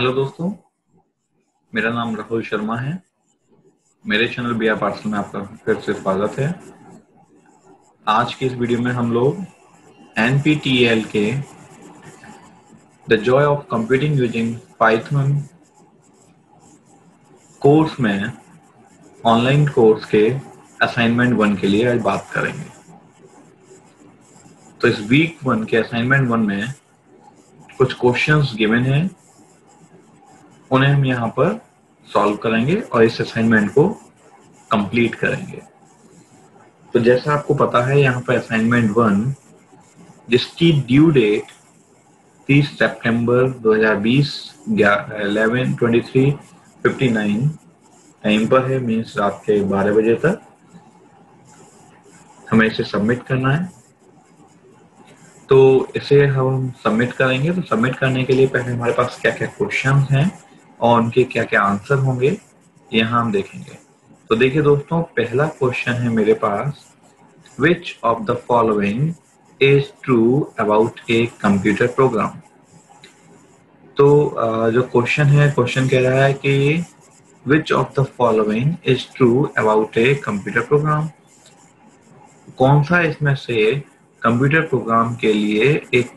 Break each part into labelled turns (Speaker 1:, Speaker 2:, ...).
Speaker 1: Hello दोस्तों, मेरा नाम राहुल शर्मा है। मेरे चैनल बी पार्सल में आपका फिर से स्वागत है। आज की इस वीडियो में हम लोग एन पी टी एल के the joy of computing using Python course में ऑनलाइन कोर्स के असाइनमेंट वन के लिए आज बात करेंगे। तो इस वीक वन के असाइनमेंट वन में कुछ क्वेश्चंस गिवन हैं। उन्हें हम यहाँ पर सॉल्व करेंगे और इस असाइनमेंट को कंप्लीट करेंगे। तो जैसा आपको पता है, यहाँ पर असाइनमेंट वन जिसकी ड्यू डेट 30 सितंबर 2020 11 23 59 टाइम पर है मीन्स रात के 12 बजे तक। हमें इसे सबमिट करना है। तो इसे हम सबमिट करेंगे। तो सबमिट करने के लिए पहले हमारे पास क्या क्या क्वेश्चन हैं? और उनके क्या क्या आंसर होंगे यहाँ हम देखेंगे। तो देखिए दोस्तों, पहला क्वेश्चन है मेरे पास which of the following is true about a computer program तो जो क्वेश्चन है क्वेश्चन कह रहा है कि which of the following is true about a computer program कौन सा इसमें से कंप्यूटर प्रोग्राम के लिए एक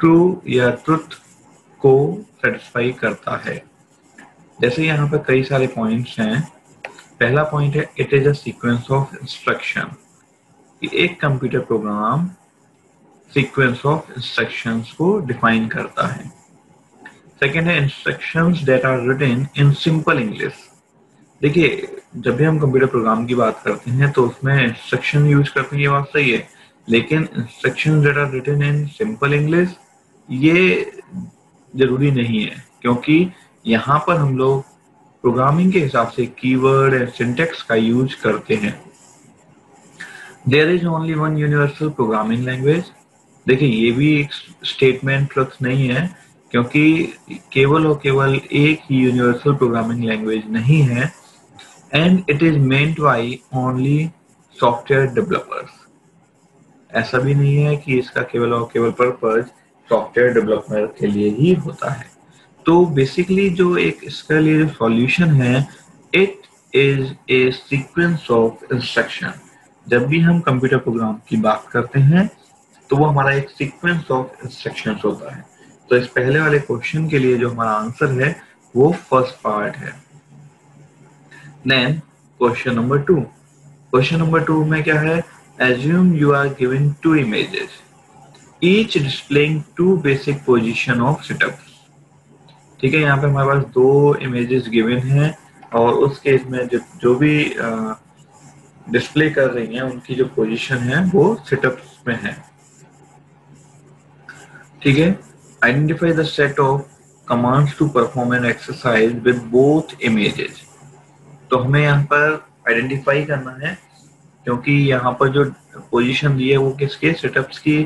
Speaker 1: ट्रू या ट्रुथ को सेटिस्फाई करता है। जैसे यहाँ पर कई सारे पॉइंट्स हैं। पहला पॉइंट है it is a sequence of instruction कि एक computer program sequence of instructions को डिफाइन करता है। सेकेंड है instructions that are written in simple English देखिए, जब भी हम कंप्यूटर प्रोग्राम की बात करते हैं तो उसमें इंस्ट्रक्शन यूज़ करते हैं, ये बात सही है। लेकिन instruction that are written in simple English ये ज़रूरी नहीं है, क्योंकि यहाँ पर हम लोग प्रोग्रामिंग के हिसाब से कीवर्ड एंड सिंटेक्स का यूज़ करते हैं। There is only one universal programming language देखिए, ये भी एक स्टेटमेंट ट्रुथ नहीं है, क्योंकि केवल और केवल एक ही यूनिवर्सल प्रोग्रामिंग लैंग्वेज नहीं है and it is meant by only software developers ऐसा भी नहीं है कि इसका केवल और केवल पर्पज सॉफ्टवेयर डेवलपमेंट के लिए ही होता है। तो बेसिकली जो एक इसका लिए सॉल्यूशन है it is a sequence of instruction जब भी हम कंप्यूटर प्रोग्राम की बात करते हैं तो वो हमारा एक सीक्वेंस ऑफ़ इंस्ट्रक्शन होता है। तो इस पहले वाले क्वेश्चन के लिए जो हमारा आंसर है, वो फ़र्स्ट पार्ट है। Then question number two question number two में क्या है? Assume you are giving two images each displaying two basic position of setup ठीक है, यहाँ पे हमारे पास दो इमेजेस गिवन हैं और उस केस में जो जो भी डिस्प्ले कर रही हैं, उनकी जो पोजीशन है, वो सेटअप में है। ठीक है identify the set of commands to perform an exercise with both images तो हमें यहाँ पर आइडेंटिफाई करना है, क्योंकि यहाँ पर जो पोजीशन दी है, वो किसके? सेटअप्स की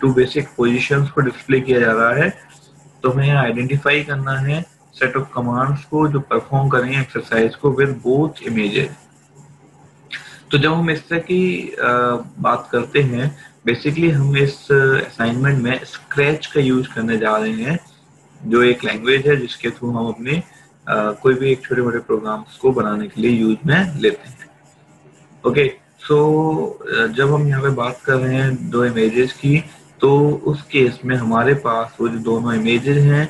Speaker 1: टू बेसिक पोजीशंस को डिस्प्ले किया जा रहा है। तो हमें आइडेंटिफाई करना है सेट ऑफ़ कमांड्स को जो परफॉर्म करें एक्सरसाइज को विद बोथ इमेजेस तो जब हम इस तरह की बात करते हैं बेसिकली हम इस असाइनमेंट में स्क्रैच का यूज़ करने जा रहे हैं जो एक लैंग्वेज है जिसके थ्रू हम अपने कोई भी एक छोटे मोटे प्रोग्राम्स को बनाने के लिए यूज़ में लेते हैं। ओके okay, सो so, जब हम यहाँ पे बात कर रहे हैं दो इमेजेस की तो उस केस में हमारे पास वो जो दोनों इमेजेस हैं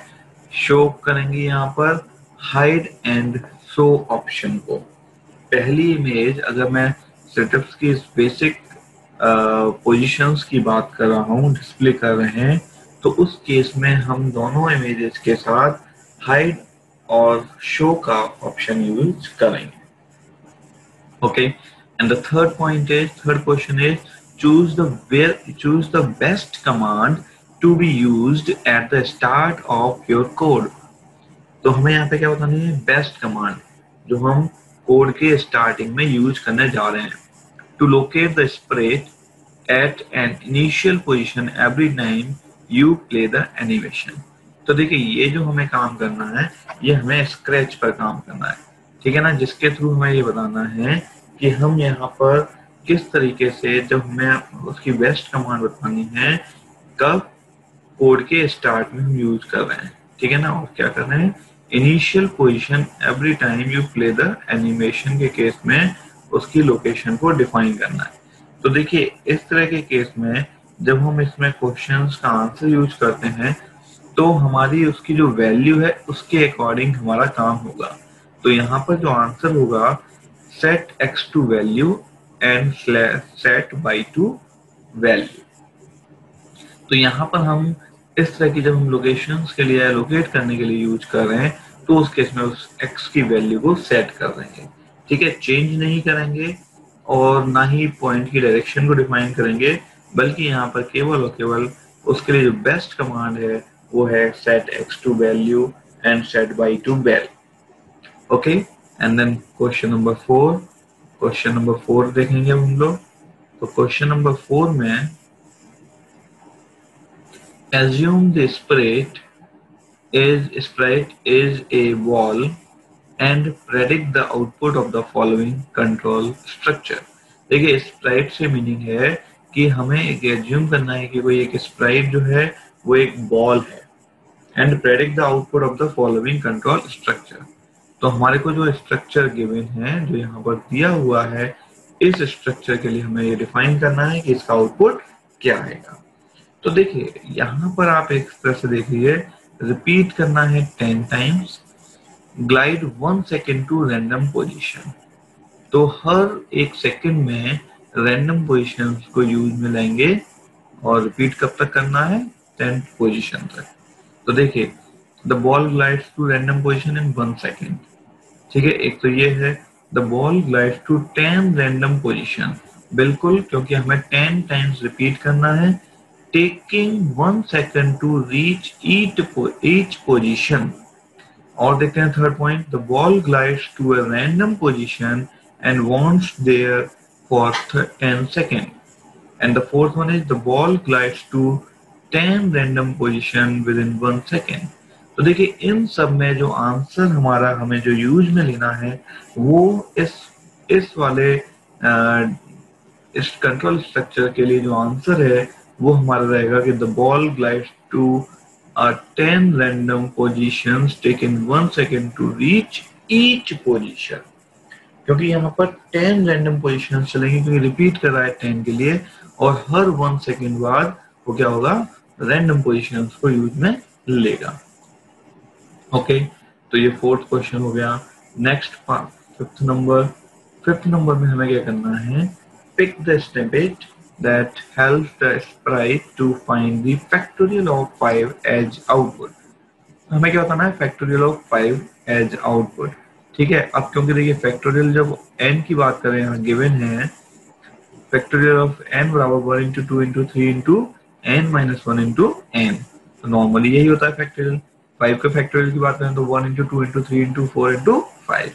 Speaker 1: शो करेंगे यहाँ पर हाइड एंड शो ऑप्शन को पहली इमेज अगर मैं सेटअप्स की बेसिक पोजीशंस की बात कर रहा हूँ डिस्प्ले कर रहे हैं तो उस केस में हम दोनों इमेजेस के साथ हाइड और शो का ऑप्शन यूज़ करेंगे okay okay? And the third point is, third question is, choose the where choose the best command to be used at the start of your code. तो हमें यहाँ पे क्या बताना है? बेस्ट कमांड जो हम कोड के स्टार्टिंग में यूज़ करने जा रहे हैं. To locate the spread at an initial position every time you play the animation तो देखिए ये जो हमें काम करना है ये हमें स्क्रैच पर काम करना है. ठीक है ना? जिसके थ्रू हमें ये बताना है कि हम यहाँ पर किस तरीके से जब हमें उसकी बेस्ट कमांड बतानी है कब कोड के स्टार्ट में हम यूज़ कर रहे हैं। ठीक है ना? और क्या कर रहे हैं? Initial position every time you play the animation के केस में उसकी लोकेशन को डिफाइन करना है। तो देखिए, इस तरह के केस में जब हम इसमें क्वेश्चंस का आंसर यूज़ करते हैं तो हमारी उसकी जो वैल्यू है, उसके अकॉर्डिंग हमारा काम होगा। तो यहाँ पर जो आंसर होगा to value and set y to value तो यहाँ पर हम इस तरह की जब हम लोकेशन के लिए लोकेट करने के लिए यूज़ कर रहे हैं तो उस केस में उस एक्स की वैल्यू को सेट कर देंगे। ठीक है? चेंज नहीं करेंगे और ना ही पॉइंट की डायरेक्शन को डिफाइन करेंगे, बल्कि यहाँ पर केवल और केवल उसके लिए जो बेस्ट कमांड है, वो है set x to value and set y to well okay and then question number four question number four देखेंगे हम लोग. तो क्वेश्चन नंबर फोर में assume the sprite is sprite is a wall and predict the output of the following control structure. देखिए sprite से meaning है कि हमें एक एज्यूम करना है कि कोई एक स्प्राइट जो है, वो एक बॉल है. And predict the output of the following control structure तो हमारे को जो स्ट्रक्चर गिवन है, जो यहाँ पर दिया हुआ है, इस स्ट्रक्चर के लिए हमें ये डिफाइन करना है कि इसका आउटपुट क्या आएगा। तो देखिए, यहाँ पर आप एक तरह से देखिए रिपीट करना है ten times glide one second to random position तो हर एक सेकेंड में रैंडम पोजिशन को यूज़ में लेंगे और रिपीट कब तक करना है? टेंथ पोजिशन तक। तो देखिए the ball glides to random position in one second ठीक है? एक तो ये है the ball glides to ten random position बिल्कुल, क्योंकि हमें टेन टाइम्स रिपीट करना है। Taking one second to reach it each position और देखते हैं third point the ball glides to a random position and wants there for ten second and the fourth one is the ball glides to ten random position within one second तो देखिए इन सब में जो answer हमारा हमें जो use में लेना है वो इस इस वाले आ, इस कंट्रोल स्ट्रक्चर के लिए जो आंसर है वो हमारा रहेगा कि the ball glides to 10 random positions taken 1 second to reach each position क्योंकि यहाँ पर टेन रैंडम पोजिशन चलेंगे क्योंकि रिपीट कर रहा है टेन के लिए और हर वन सेकेंड बाद वो क्या होगा? रैंडम पोजिशन को यूज़ में लेगा। ओके तो ये फोर्थ क्वेश्चन हो गया। Next fifth number fifth number में हमें क्या करना है? Pick the step that helps the sprite to find the factorial of 5 as output. हमें क्या बताना है? फैक्टोरियल ऑफ़ 5 एज आउटपुट ठीक है, अब क्योंकि देखिए फैक्टोरियल जब n की बात करें, यहाँ गिवन है फैक्टोरियल ऑफ़ n बराबर one into two into three into n minus one into n तो नॉर्मली यही होता है फैक्टोरियल फाइव के फैक्टोरियल की बात करें तो one into two into three into four into five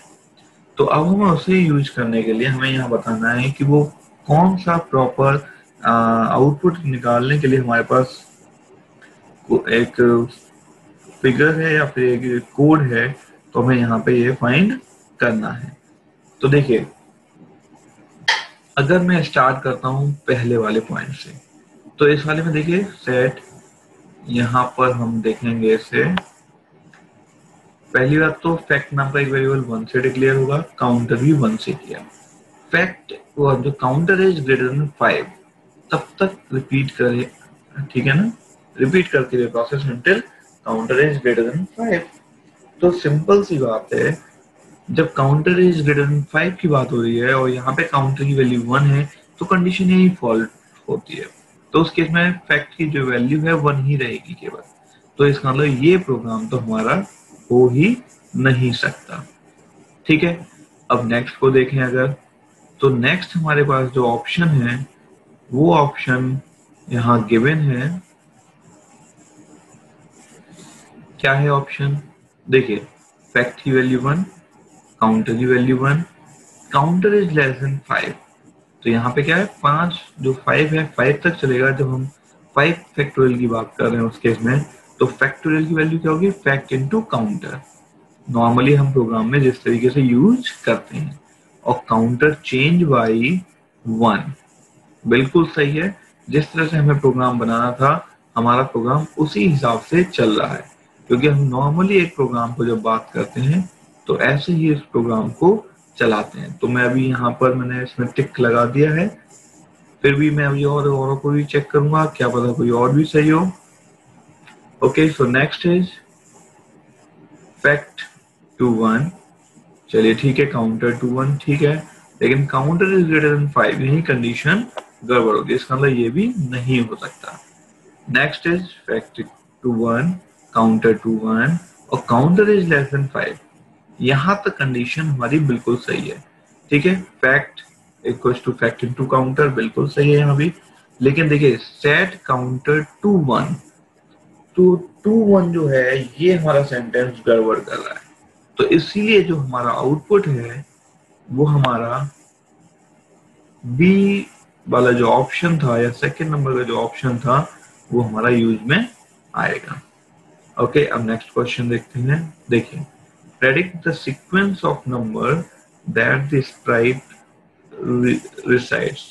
Speaker 1: तो अब हमें उसे यूज़ करने के लिए हमें यहाँ बताना है कि वो कौन सा प्रॉपर आउटपुट निकालने के लिए हमारे पास एक फिगर है या फिर एक कोड है तो हमें यहाँ पे ये फाइंड करना है। तो देखिए, अगर मैं स्टार्ट करता हूँ पहले वाले पॉइंट से तो इस वाले में देखिए सेट यहाँ पर हम देखेंगे इसे। पहली बात तो फैक्ट नाम का एक वेरिएबल वन से डिक्लेयर होगा काउंटर भी वन से किया। फैक्ट जो counter is greater than five तब तक रिपीट करे, ठीक है ना? रिपीट करते हुए process until counter is greater than five तो सिंपल सी बात है, जब counter is greater than five की बात हो रही है और यहाँ पे काउंटर की वैल्यू वन है तो कंडीशन यही फॉल्ट होती है। तो उस केस में फैक्ट की जो वैल्यू है वन ही रहेगी केवल। तो इसका मतलब ये प्रोग्राम तो हमारा हो ही नहीं सकता। ठीक है? अब नेक्स्ट को देखें अगर। तो नेक्स्ट हमारे पास जो ऑप्शन है, वो ऑप्शन यहाँ गिवन है। क्या है ऑप्शन देखिए फैक्ट की वैल्यू वन काउंटर की value one counter is less than five तो यहाँ पे क्या है, पाँच, जो फाइव है फाइव तक चलेगा जब हम फाइव फैक्टोरियल की बात कर रहे हैं उस केस में तो फैक्टोरियल की वैल्यू क्या होगी? फैक्ट इनटू काउंटर नॉर्मली हम प्रोग्राम में जिस तरीके से यूज़ करते हैं, और काउंटर चेंज बाई वन बिल्कुल सही है, जिस तरह से हमें प्रोग्राम बनाना था, हमारा प्रोग्राम उसी हिसाब से चल रहा है। क्योंकि हम नॉर्मली एक प्रोग्राम को जब बात करते हैं तो ऐसे ही इस प्रोग्राम को चलाते हैं। तो मैं अभी यहाँ पर मैंने इसमें टिक लगा दिया है। फिर भी मैं अभी और औरों को भी चेक करूँगा, क्या पता कोई और भी सही हो। Okay so next is fact to one चलिए ठीक है काउंटर टू वन ठीक है। लेकिन counter is greater than five यही कंडीशन गड़बड़ होगी इसका मतलब ये भी नहीं हो सकता। Next is fact to one counter to one और counter is less than five यहाँ तक कंडीशन हमारी बिल्कुल सही है। ठीक है? Fact equal to fact into counter बिल्कुल सही है यहाँ भी लेकिन देखिए सेट काउंटर टू वन तो टू वन जो है ये हमारा सेंटेंस गड़बड़ कर रहा है। तो इसीलिए जो हमारा आउटपुट है वो हमारा बी वाला जो ऑप्शन था या सेकंड नंबर का जो ऑप्शन था वो हमारा यूज़ में आएगा। ओके okay, अब नेक्स्ट क्वेश्चन देखते हैं। देखिए। Predict the sequence of number that the sprite resides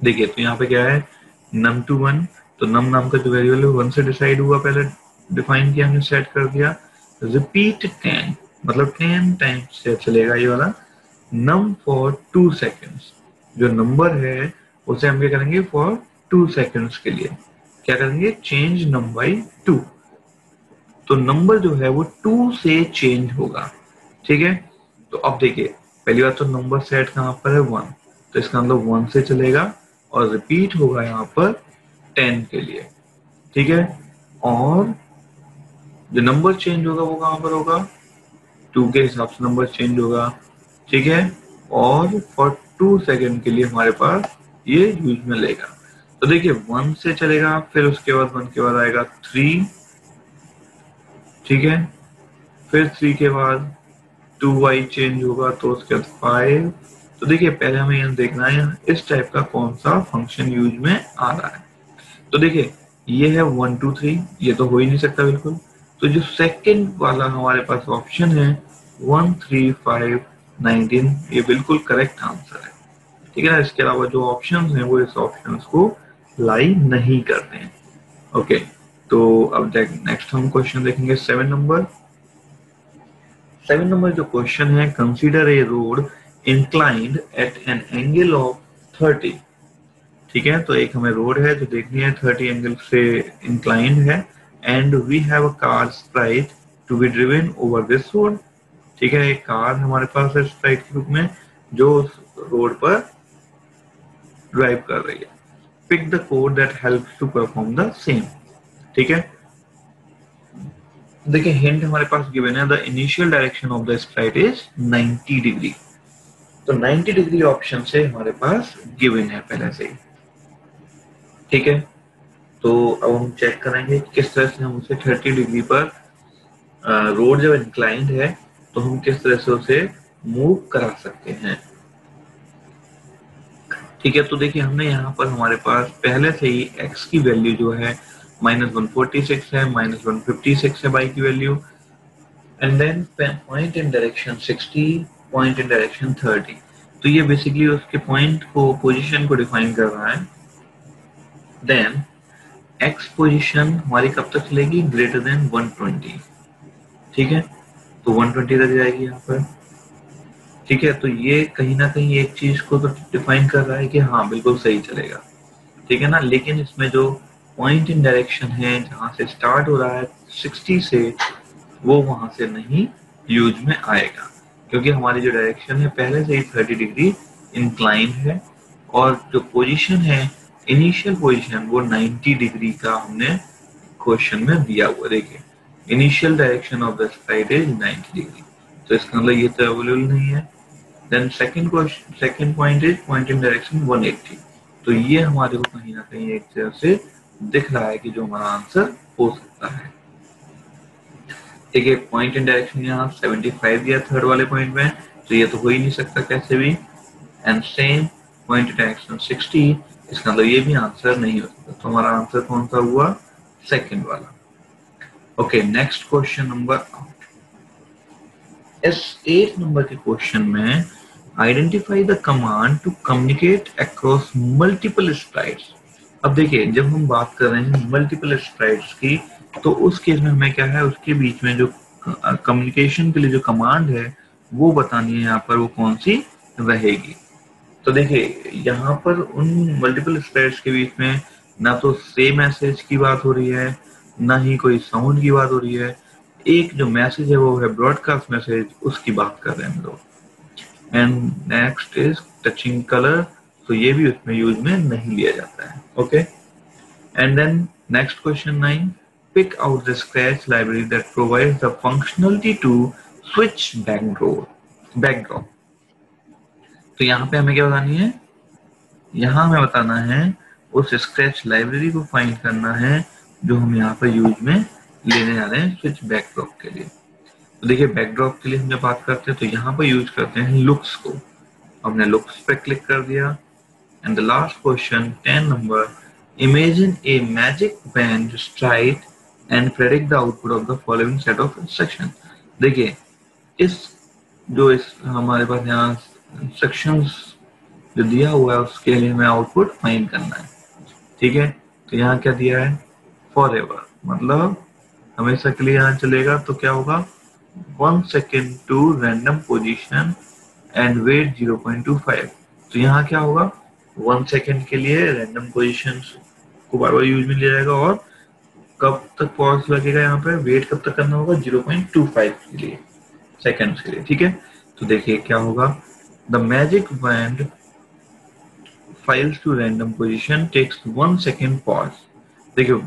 Speaker 1: देखिए तो यहाँ पे क्या है? नम टू वन तो नम नाम का जो वेरिएबल है वन से डिसाइड हुआ, पहले डिफाइन किया, हमने सेट कर दिया। रिपीट टेन मतलब टेन टाइम्स से चलेगा ये वाला। नम फॉर टू सेकेंड्स जो नंबर है, उसे हम क्या करेंगे? फॉर टू सेकेंड्स के लिए। क्या करेंगे? चेंज नंबर बाई टू तो नंबर जो है वो टू से चेंज होगा। ठीक है? तो अब देखिए, पहली बात तो नंबर सेट कहाँ पर है? वन तो इसका मतलब वन से चलेगा और रिपीट होगा यहाँ पर टेन के लिए। ठीक है? और जो नंबर चेंज होगा वो कहाँ पर होगा? टू के हिसाब से नंबर चेंज होगा। ठीक है? और फॉर टू सेकेंड के लिए हमारे पास ये यूज़ में लेगा। तो देखिए वन से चलेगा, फिर उसके बाद वन के बाद आएगा थ्री ठीक है? फिर थ्री के बाद टू वाई चेंज होगा तो उसके बाद फाइव तो देखिए, पहले हमें यह देखना है, इस टाइप का कौन सा फ़ंक्शन यूज़ में आ रहा है। तो देखिए, ये है वन टू थ्री ये तो हो ही नहीं सकता बिल्कुल। तो जो सेकंड वाला हमारे पास ऑप्शन है वन थ्री फाइव नाइनटीन ये बिल्कुल करेक्ट आंसर है। ठीक है ना इसके अलावा जो ऑप्शन है, वो इस ऑप्शन को लाई नहीं करते हैं। ओके तो अब नेक्स्ट हम क्वेश्चन देखेंगे सेवन नंबर सेवन नंबर जो क्वेश्चन है consider a road inclined at an angle of thirty ठीक है? तो एक हमें रोड है जो देखनी है थर्टी एंगल से इंक्लाइंड है. And we have a car sprite to be driven over this road ठीक है? एक कार हमारे पास है स्प्राइट के रूप में, जो उस रोड पर ड्राइव कर रही है। Pick the code that help to perform the same ठीक है? देखिए हिंट हमारे पास गिवन है the initial direction of the sprite is 90 degree तो 90 डिग्री ऑप्शन से हमारे पास गिवन है पहले से ही। ठीक है? तो अब हम चेक करेंगे किस तरह से हम उसे 30 डिग्री पर रोड जब इंक्लाइंड है तो हम किस तरह से उसे मूव करा सकते हैं। ठीक है? तो देखिए, हमने यहाँ पर हमारे पास पहले से ही x की वैल्यू जो है माइनस वन फोर्टी सिक्स है माइनस वन फिफ्टी सिक्स है बाई की value and then point in direction sixty point in direction thirty तो ये बेसिकली उसके पॉइंट को पोजीशन को डिफाइन कर रहा है. देन एक्स पोजीशन हमारी कब तक चलेगी? ग्रेटर देन 120 ठीक है? तो 120 तक जाएगी यहाँ पर. ठीक है? तो ये कहीं ना कहीं एक चीज़ को तो डिफाइन कर रहा है कि हाँ बिल्कुल सही चलेगा. ठीक है ना? लेकिन इसमें जो पॉइंट इन डायरेक्शन है, जहाँ से स्टार्ट हो रहा है 60 से वो वहाँ से नहीं यूज़ में आएगा। क्योंकि हमारी जो डायरेक्शन है, पहले से ही 30 डिग्री इंक्लाइन है और जो पोजीशन है इनिशियल पोजीशन वो 90 डिग्री का हमने क्वेश्चन में दिया हुआ, देखिए। Initial direction of the slide is 90 degree तो इसका मतलब ये तो अवेलेबल नहीं है। Then second question second point is point in direction 180 तो ये हमारे को कहीं ना कहीं एक तरह से दिख रहा है कि जो हमारा आंसर हो सकता है। ठीक है पॉइंट इन डायरेक्शन यहाँ 75 दिया थर्ड वाले पॉइंट में तो ये तो हो ही नहीं सकता कैसे भी। एंड सेम पॉइंट डायरेक्शन 60 इसका मतलब ये भी आंसर नहीं हो सकता। तो हमारा आंसर कौन सा हुआ? सेकेंड वाला। ओके नेक्स्ट क्वेश्चन नंबर इस एट नंबर के क्वेश्चन में identify the command to communicate across multiple sprites अब देखिए, जब हम बात कर रहे हैं मल्टीपल स्प्राइट्स की तो उस केस में हमें क्या है, उसके बीच में जो कम्युनिकेशन के लिए जो कमांड है, वो बतानी है यहाँ पर वो कौन सी रहेगी। तो देखिए, यहाँ पर उन मल्टीपल स्प्राइट्स के बीच में ना तो सेम मैसेज की बात हो रही है, ना ही कोई साउंड की बात हो रही है। एक जो मैसेज है, वो है ब्रॉडकास्ट मैसेज उसकी बात कर रहे हैं हम लोग। And next is touching colour तो ये भी उसमें यूज़ में नहीं लिया जाता है okay and then next question nine pick out the Scratch library that provide the functionality to switch backdrop backdrop तो यहाँ पे हमें क्या बतानी है? यहाँ हमें बताना है, उस स्क्रैच लाइब्रेरी को फाइंड करना है, जो हम यहाँ पर यूज़ में लेने जा रहे हैं स्विच बैकड्रॉप के लिए। तो देखिए बैकड्रॉप के लिए हम जब बात करते हैं तो यहाँ पर यूज़ करते हैं लुक्स को। हमने लुक्स पे क्लिक कर दिया। And the last question ten number imagine a magic band sprite and predict the output of the following set of instruction देखिए, इस जो इस हमारे पास यहाँ इंस्ट्रक्शंस जो दिया हुआ है, उसके लिए हमें आउटपुट फाइंड करना है। ठीक है? तो यहाँ क्या दिया है? फॉर एवर मतलब हमेशा के लिए यहाँ चलेगा तो क्या होगा? One second to random position and wait zero point two five तो यहाँ क्या होगा? वन सेकेंड के लिए रैंडम पोजिशन को बार बार यूज़ में लिया जाएगा और कब तक पॉज लगेगा यहाँ पे? वेट कब तक करना होगा? ज़ीरो पॉइंट टू फाइव के लिए सेकेंड के लिए, ठीक है? तो देखिए क्या होगा। The magic band files to random position takes one second pause देखिए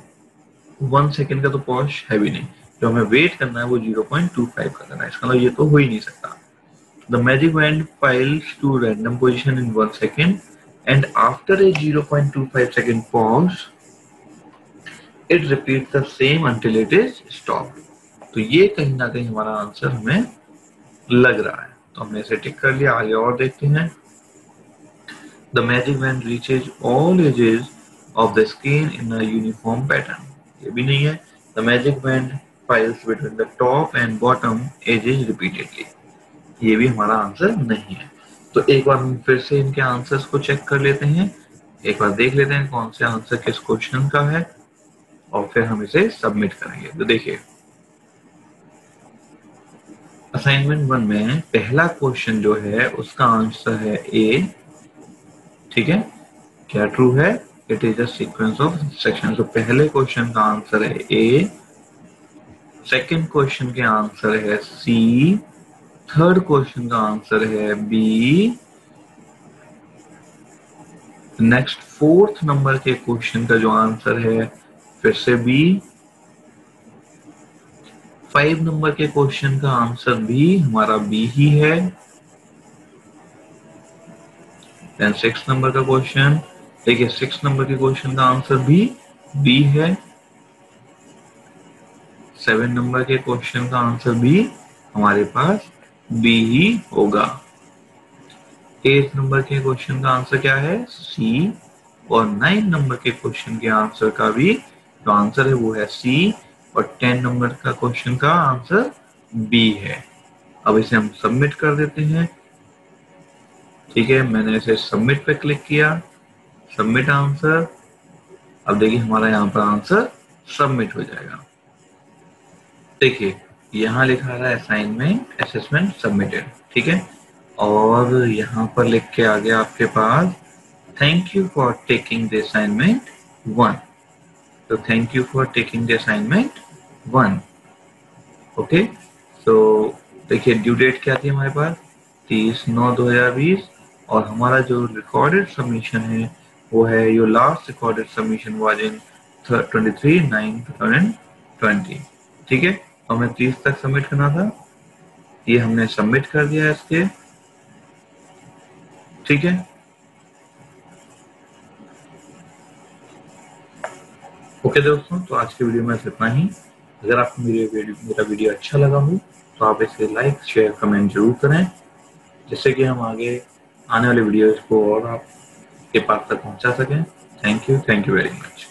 Speaker 1: वन सेकेंड का तो पॉज है भी नहीं। जो हमें वेट करना है वो ज़ीरो पॉइंट टू फाइव का करना है। इसका मतलब ये तो हो ही नहीं सकता। The magic band files to random position in one second zero point two five second pause it repeat the same until it is stop तो ये कहीं ना कहीं हमारा आंसर हमें लग रहा है। तो हमने इसे टिक कर लिया, आगे और देखते हैं। The magic band reaches all edges of the screen in a uniform pattern ये भी नहीं है। The magic band files between the top and bottom edges repeatedly ये भी हमारा आंसर नहीं है। तो एक बार हम फिर से इनके आंसर्स को चेक कर लेते हैं। एक बार देख लेते हैं कौन से आंसर किस क्वेश्चन का है, और फिर हम इसे सबमिट करेंगे। तो देखिए असाइनमेंट वन में पहला क्वेश्चन जो है, उसका आंसर है ए ठीक है? क्या ट्रू है? It is a sequence of section तो पहले क्वेश्चन का आंसर है ए सेकंड क्वेश्चन के आंसर है सी थर्ड क्वेश्चन का आंसर है बी नेक्स्ट फोर्थ नंबर के क्वेश्चन का जो आंसर है, फिर से बी फाइव नंबर के क्वेश्चन का आंसर भी हमारा बी ही है. देन सिक्स नंबर का क्वेश्चन देखिए सिक्स नंबर के क्वेश्चन का आंसर भी बी है. सेवन नंबर के क्वेश्चन का आंसर भी हमारे पास बी ही होगा। एट नंबर के क्वेश्चन का आंसर क्या है? सी और नाइन नंबर के क्वेश्चन के आंसर का भी जो आंसर है वो है सी और टेन नंबर का क्वेश्चन का आंसर बी है। अब इसे हम सबमिट कर देते हैं। ठीक है, मैंने इसे सबमिट पे क्लिक किया। सबमिट आंसर अब देखिए हमारा यहाँ पर आंसर सबमिट हो जाएगा। देखिए यहाँ लिखा रहा है असाइनमेंट असेसमेंट सबमिटेड ठीक है? और यहाँ पर लिख के आ गया आपके पास thank you for taking the assignment one तो thank you for taking the assignment one okay तो देखिए ड्यू डेट क्या थी हमारे पास? तीस नौ दो हज़ार बीस. और हमारा जो रिकॉर्डेड सबमिशन है, वो है your last recorded submission was in 23 9 2020 ठीक है? हमें 30 तक सबमिट करना था। ये हमने सबमिट कर दिया इसके। ठीक है? ओके दोस्तों तो आज के वीडियो में इतना ही। अगर आपको मेरे वीडियो मेरा वीडियो अच्छा लगा हो तो आप इसे लाइक शेयर कमेंट ज़रूर करें। जिससे कि हम आगे आने वाले वीडियोस को और आप के पास तक पहुँचा सकें। Thank you thank you very much